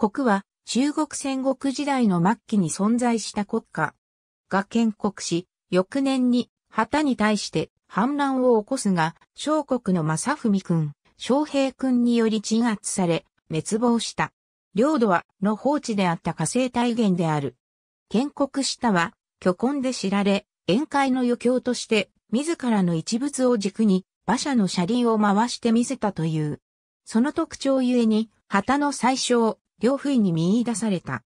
国は中国戦国時代の末期に存在した国家が建国し、翌年に旗に対して反乱を起こすが、小国の正文君、昌平君により鎮圧され、滅亡した。領土は、の放置であった火星大原である。建国したは、巨根で知られ、宴会の余興として、自らの一物を軸に、馬車の車輪を回して見せたという。その特徴ゆえに、旗の最小、両不意に見出された。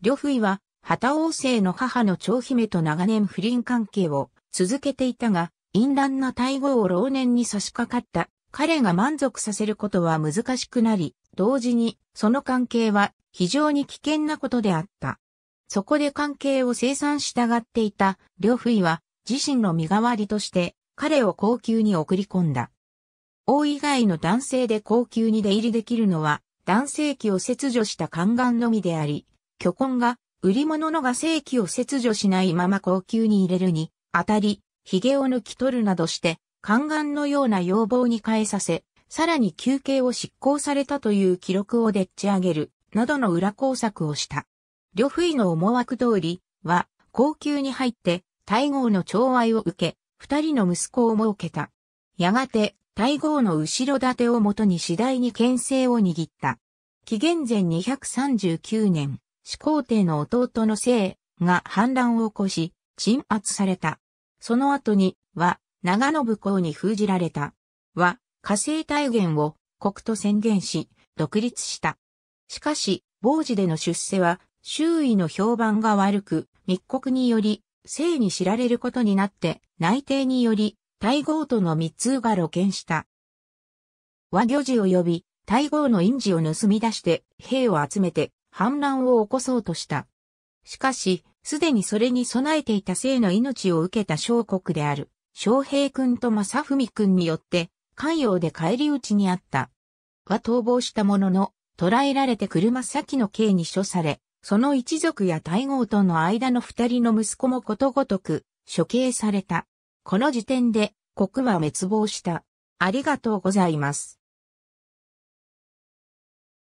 両不意は、旗王政の母の長姫と長年不倫関係を続けていたが、淫乱な大号を老年に差し掛かった彼が満足させることは難しくなり、同時にその関係は非常に危険なことであった。そこで関係を生産したがっていた両不意は自身の身代わりとして彼を高級に送り込んだ。王以外の男性で高級に出入りできるのは男性器を切除した宦官のみであり、巨根が売り物のが性器を切除しないまま高級に入れるにあたり、髭を抜き取るなどして宦官のような要望に変えさせ、さらに休憩を執行されたという記録をでっち上げる、などの裏工作をした。呂不韋の思惑通りは、高級に入って、大号の寵愛を受け、二人の息子を設けた。やがて、大号の後ろ盾をもとに次第に牽制を握った。紀元前239年、始皇帝の弟の聖が反乱を起こし、鎮圧された。その後に、は、長信公に封じられた。は、火星大元を国と宣言し、独立した。しかし、傍事での出世は、周囲の評判が悪く、密告により、生に知られることになって、内定により、大号との密通が露見した。和魚児を呼び、大号の印字を盗み出して、兵を集めて、反乱を起こそうとした。しかし、すでにそれに備えていた生の命を受けた小国である。昌平君と正文君によって、関陽で帰り討ちにあった。は逃亡したものの、捕らえられて車先の刑に処され、その一族や大号との間の二人の息子もことごとく処刑された。この時点で国は滅亡した。ありがとうございます。